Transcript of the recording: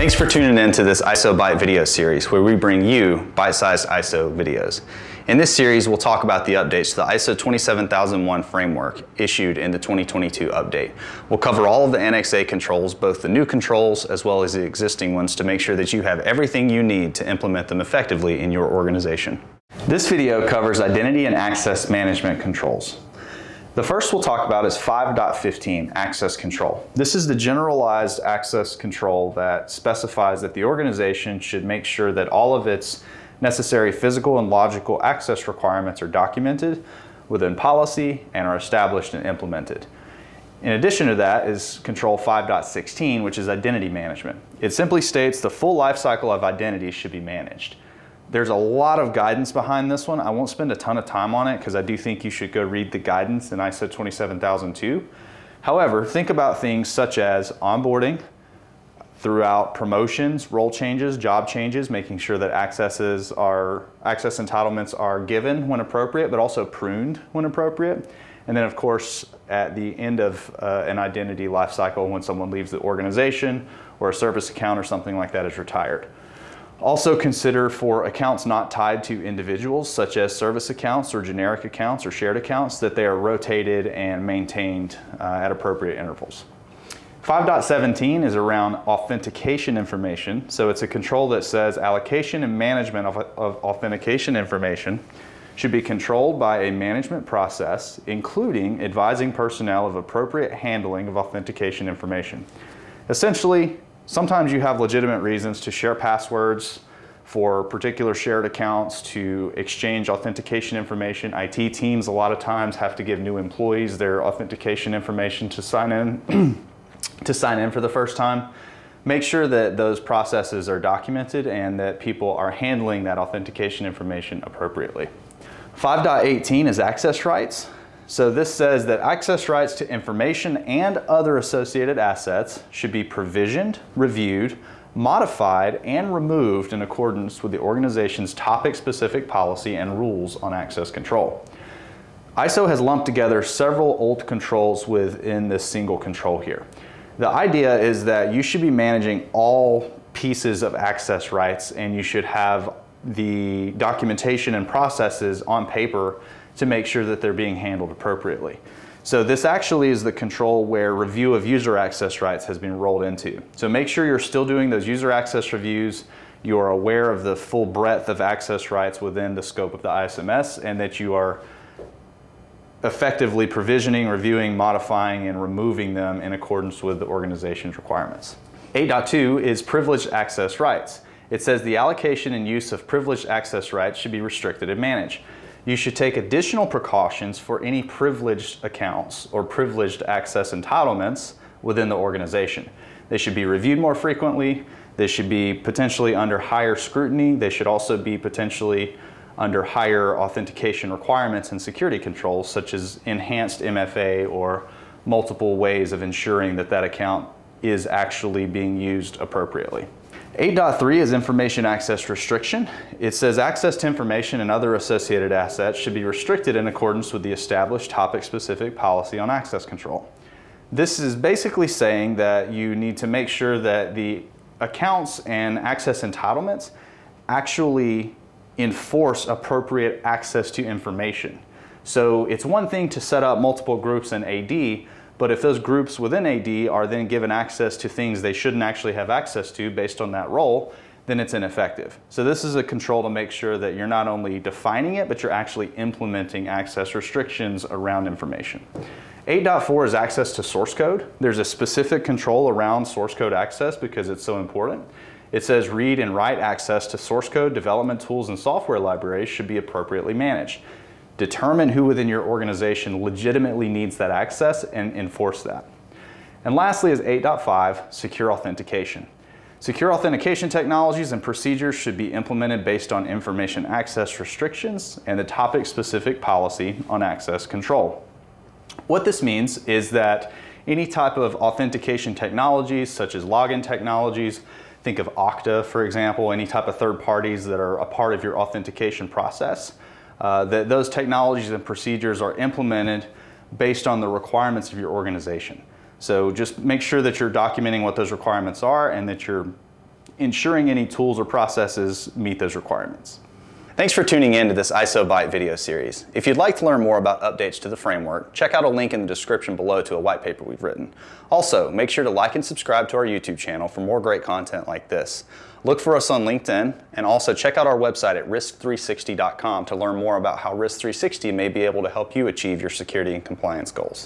Thanks for tuning in to this ISO Byte video series where we bring you bite-sized ISO videos. In this series, we'll talk about the updates to the ISO 27001 framework issued in the 2022 update. We'll cover all of the Annex A controls, both the new controls as well as the existing ones to make sure that you have everything you need to implement them effectively in your organization. This video covers identity and access management controls. The first we'll talk about is 5.15, access control. This is the generalized access control that specifies that the organization should make sure that all of its necessary physical and logical access requirements are documented within policy and are established and implemented. In addition to that is Control 5.16, which is identity management. It simply states the full life cycle of identity should be managed. There's a lot of guidance behind this one. I won't spend a ton of time on it because I do think you should go read the guidance in ISO 27002. However, think about things such as onboarding throughout promotions, role changes, job changes, making sure that accesses are, access entitlements are given when appropriate, but also pruned when appropriate. And then of course, at the end of uh, an identity lifecycle, when someone leaves the organization or a service account or something like that is retired. Also consider for accounts not tied to individuals, such as service accounts or generic accounts or shared accounts, that they are rotated and maintained uh, at appropriate intervals. 5.17 is around authentication information. So it's a control that says allocation and management of, of authentication information should be controlled by a management process, including advising personnel of appropriate handling of authentication information. Essentially, Sometimes you have legitimate reasons to share passwords for particular shared accounts to exchange authentication information. IT teams a lot of times have to give new employees their authentication information to sign in to sign in for the first time. Make sure that those processes are documented and that people are handling that authentication information appropriately. 5.18 is access rights. So this says that access rights to information and other associated assets should be provisioned, reviewed, modified, and removed in accordance with the organization's topic-specific policy and rules on access control. ISO has lumped together several old controls within this single control here. The idea is that you should be managing all pieces of access rights and you should have the documentation and processes on paper to make sure that they're being handled appropriately. So this actually is the control where review of user access rights has been rolled into. So make sure you're still doing those user access reviews, you are aware of the full breadth of access rights within the scope of the ISMS, and that you are effectively provisioning, reviewing, modifying, and removing them in accordance with the organization's requirements. 8.2 is privileged access rights. It says the allocation and use of privileged access rights should be restricted and managed you should take additional precautions for any privileged accounts or privileged access entitlements within the organization. They should be reviewed more frequently. They should be potentially under higher scrutiny. They should also be potentially under higher authentication requirements and security controls, such as enhanced MFA or multiple ways of ensuring that that account is actually being used appropriately. 8.3 is information access restriction. It says access to information and other associated assets should be restricted in accordance with the established topic-specific policy on access control. This is basically saying that you need to make sure that the accounts and access entitlements actually enforce appropriate access to information. So it's one thing to set up multiple groups in AD, but if those groups within AD are then given access to things they shouldn't actually have access to based on that role, then it's ineffective. So this is a control to make sure that you're not only defining it, but you're actually implementing access restrictions around information. 8.4 is access to source code. There's a specific control around source code access because it's so important. It says read and write access to source code, development tools, and software libraries should be appropriately managed. Determine who within your organization legitimately needs that access and enforce that. And lastly is 8.5, secure authentication. Secure authentication technologies and procedures should be implemented based on information access restrictions and the topic-specific policy on access control. What this means is that any type of authentication technologies, such as login technologies, think of Okta, for example, any type of third parties that are a part of your authentication process, uh, that those technologies and procedures are implemented based on the requirements of your organization. So just make sure that you're documenting what those requirements are and that you're ensuring any tools or processes meet those requirements. Thanks for tuning in to this ISO Byte video series. If you'd like to learn more about updates to the framework, check out a link in the description below to a white paper we've written. Also, make sure to like and subscribe to our YouTube channel for more great content like this. Look for us on LinkedIn and also check out our website at risk3sixty.com to learn more about how Risk3sixty may be able to help you achieve your security and compliance goals.